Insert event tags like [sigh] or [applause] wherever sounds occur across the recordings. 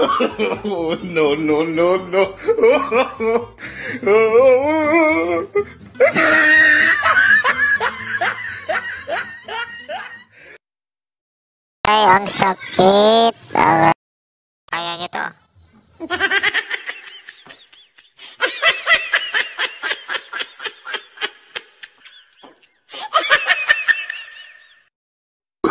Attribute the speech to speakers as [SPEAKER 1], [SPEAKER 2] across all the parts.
[SPEAKER 1] Oh, [laughs] no, no, no, no.
[SPEAKER 2] Ay, ang sakit. Kaya niyo to. [laughs]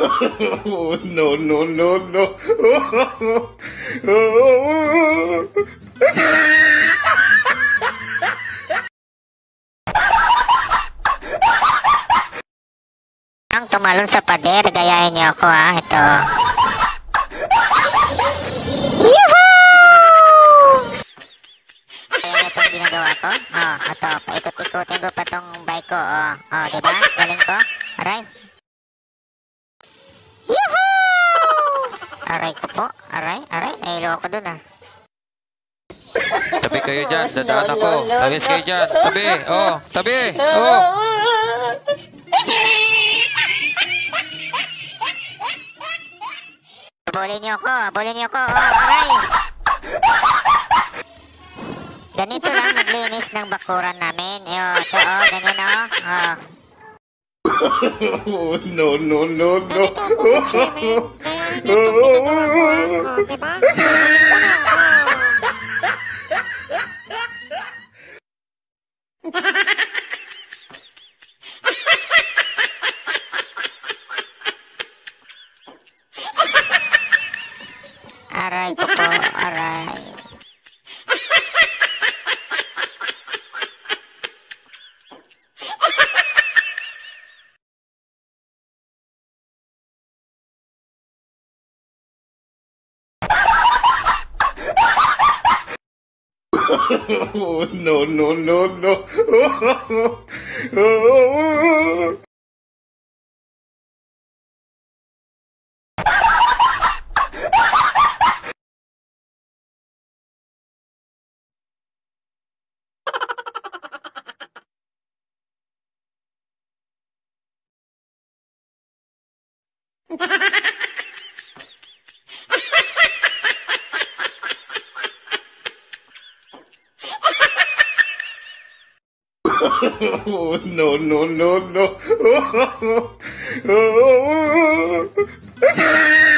[SPEAKER 1] Oh, no, no, no, no. [laughs]
[SPEAKER 2] Ang tumalon sa pader, gayahin niyo ako ha. Ito. Ako dun ah.
[SPEAKER 3] Tabi kayo dyan, dadaan ako. Tabis kayo dyan. Tabi, oh, tabi, oh.
[SPEAKER 2] Abulin niyo ako, abulin niyo ako. Oh, aray! Ganito lang maglinis ng bakuran namin. Yo, ito oh, ganyan oh. Oh.
[SPEAKER 1] Oh, [laughs] no, no, no, no.
[SPEAKER 4] Ganito [laughs] ako mag-swimming. [laughs] no, niyo itong [laughs]
[SPEAKER 1] No, no, no, no. [laughs]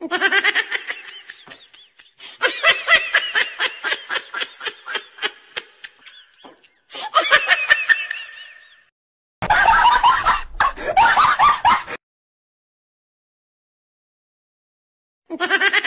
[SPEAKER 1] Ha ha ha!